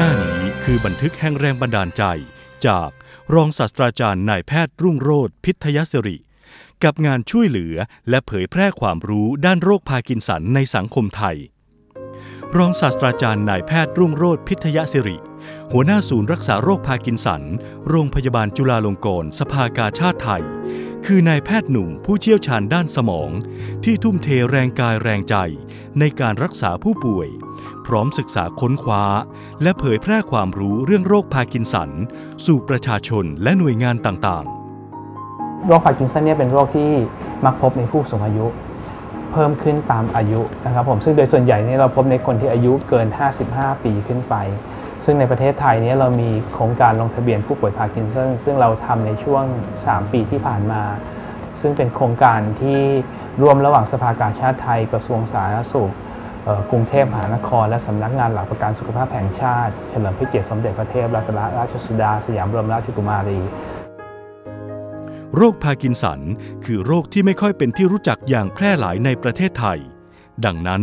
หน้านี้คือบันทึกแห่งแรงบันดาลใจ จากรองศาสตราจารย์นายแพทย์รุ่งโรจน์ พิทยศิริ กับงานช่วยเหลือและเผยแพร่ความรู้ด้านโรคพาร์กินสันในสังคมไทย รองศาสตราจารย์นายแพทย์รุ่งโรจน์ พิทยศิริ หัวหน้าศูนย์รักษาโรคพาร์กินสัน โรงพยาบาลจุฬาลงกรณ์สภากาชาดไทย คือนายแพทย์หนุ่มผู้เชี่ยวชาญด้านสมอง ที่ทุ่มเทแรงกายแรงใจ ในการรักษาผู้ป่วย พร้อมศึกษาค้นคว้า และเผยแพร่ความรู้เรื่องโรคพาร์กินสัน สู่ประชาชนและหน่วยงานต่างๆ โรคพาร์กินสันเนี่ยเป็นโรคที่มักพบในผู้สูงอายุเพิ่มขึ้นตามอายุนะครับผมซึ่งโดยส่วนใหญ่เนี่ยเราพบในคนที่อายุเกิน 55 ปีขึ้นไป ซึ่งในประเทศไทยเนี่ยเรามีโครงการลงทะเบียนผู้ป่วยพาร์กินสันซึ่งเราทำในช่วง 3 ปีที่ผ่านมา ซึ่งเป็นโครงการที่ร่วมระหว่างสภากาชาดไทย กระทรวงสาธารณสุขกรุงเทพมหานคร และสำนักงานหลักประกันสุขภาพแห่งชาติ เฉลิมพระเกียรติสมเด็จพระเทพรัตนราชสุดา สยามบรมราชกุมารี โรคพาร์กินสัน คือโรคที่ไม่ค่อยเป็นที่รู้จักอย่างแพร่หลายในประเทศไทย ดังนั้น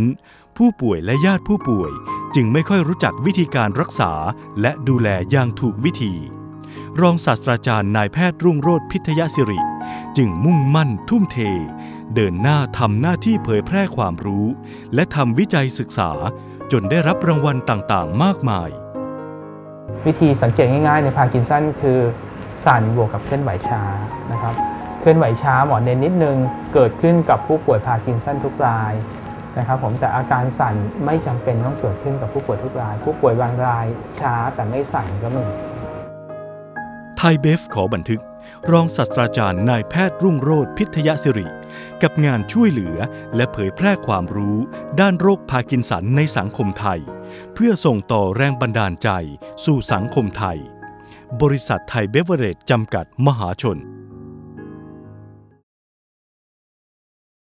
ผู้ป่วยและญาติผู้ป่วย จึงไม่ค่อยรู้จักวิธีการรักษาและดูแลอย่างถูกวิธี รองศาสตราจารย์นายแพทย์รุ่งโรจน์ พิทยศิริ จึงมุ่งมั่นทุ่มเท เดินหน้าทำหน้าที่เผยแพร่ความรู้ และทำวิจัยศึกษา จนได้รับรางวัลต่างๆ มากมาย วิธีสังเกตง่ายๆ ในพาร์กินสันคือสั่นบวกกับเคลื่อนไหวช้านะครับ เคลื่อนไหวช้าหมอเน้นนิดนึงเกิดขึ้นกับผู้ป่วยพาร์กินสันทุกราย นะครับผมแต่อาการสั่นไม่จำเป็นต้องเกิดขึ้นกับผู้ป่วยทุกราย ผู้ป่วยบางรายช้าแต่ไม่สั่นก็มีไทยเบฟขอบันทึก รองศาสตราจารย์นายแพทย์รุ่งโรธพิทยสิริ กับงานช่วยเหลือและเผยแพร่ความรู้ ด้านโรคพากินสันในสังคมไทย เพื่อส่งต่อแรงบันดาลใจ สู่สังคมไทย บริษัทไทยเบเวอเรจจำกัดมหาชน